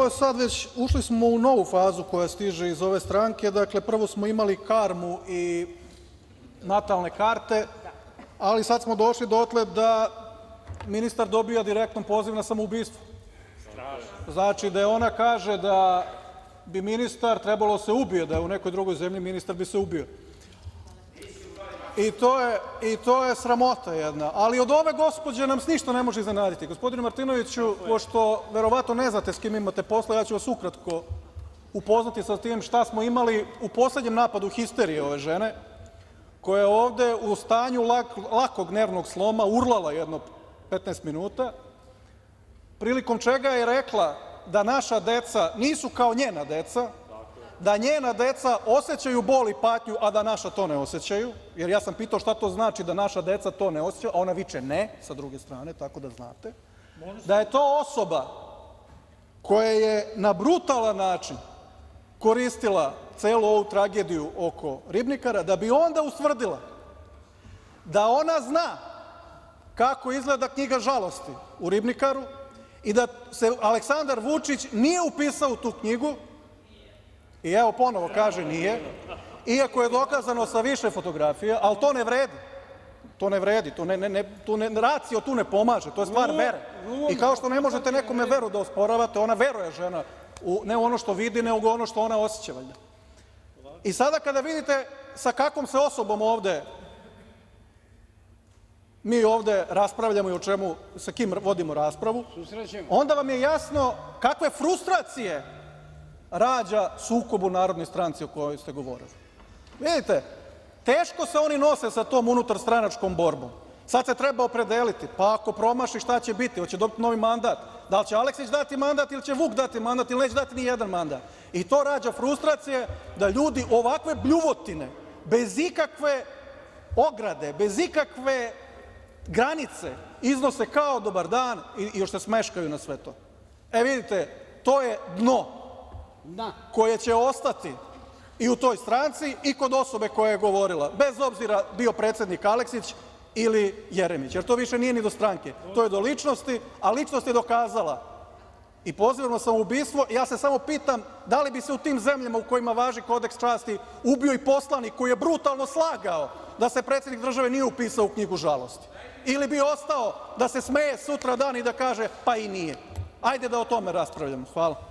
ovo je sad već, ušli smo u novu fazu koja stiže iz ove stranke. Dakle, prvo smo imali karmu i natalne karte, ali sad smo došli dotle da ministar dobija direktno poziv na samoubistvo. Znači, da ona kaže da bi ministar trebalo se ubije, da je u nekoj drugoj zemlji ministar bi se ubio. I to je sramota jedna. Ali od ove gospođe nam ništa ne može iznenaditi. Gospodine Martinoviću, pošto verovatno ne znate s kim imate posla, ja ću vas ukratko upoznati sa tim šta smo imali u poslednjem napadu histerije ove žene, koja je ovde u stanju lakog nervnog sloma urlala jedno 15 minuta, prilikom čega je rekla da naša deca nisu kao njena deca, da njena deca osećaju bol i patnju, a da naša to ne osećaju, jer ja sam pitao šta to znači da naša deca to ne osećaju, a ona viče ne, sa druge strane, tako da znate, da je to osoba koja je na brutalan način koristila celu ovu tragediju oko „Ribnikara“, da bi onda ustvrdila da ona zna kako izgleda knjiga žalosti u „Ribnikaru“ i da se Aleksandar Vučić nije upisao u tu knjigu i evo ponovo kaže nije, iako je dokazano sa više fotografija, ali to ne vredi. To ne vredi, racio tu ne pomaže, to je stvar vere. I kao što ne možete nekome veru da osporavate, ona veruje žena ne u ono što vidi, nego u ono što ona oseća valjda. I sada kada vidite sa kakvom se osobom ovde mi ovde raspravljamo i o čemu, sa kim vodimo raspravu, onda vam je jasno kakve frustracije rađa sukob u Narodnoj stranci o kojoj ste govorili. Vidite, teško se oni nose sa tom unutarstranačkom borbom. Sad se treba opredeliti, pa ako promaši šta će biti, hoće dobiti novi mandat, da li će Aleksić dati mandat ili će Vuk dati mandat ili neće dati ni jedan mandat. I to rađa frustracije da ljudi ovakve bljuvotine, bez ikakve ograde, bez ikakve granice iznose kao dobar dan i još se smeškaju na sve to. E vidite, to je dno koje će ostati i u toj stranci i kod osobe koja je govorila, bez obzira bio predsednik Aleksić ili Jeremić, jer to više nije ni do stranke, to je do ličnosti, a ličnost je dokazala i pozivom na samoubistvo. Ja se samo pitam da li bi se u tim zemljama u kojima važi kodeks časti ubio i poslanik koji je brutalno slagao da se predsednik države nije upisao u knjigu žalosti ili bi ostao da se smeje sutradan i da kaže pa i nije. Ajde da o tome raspravljamo. Hvala.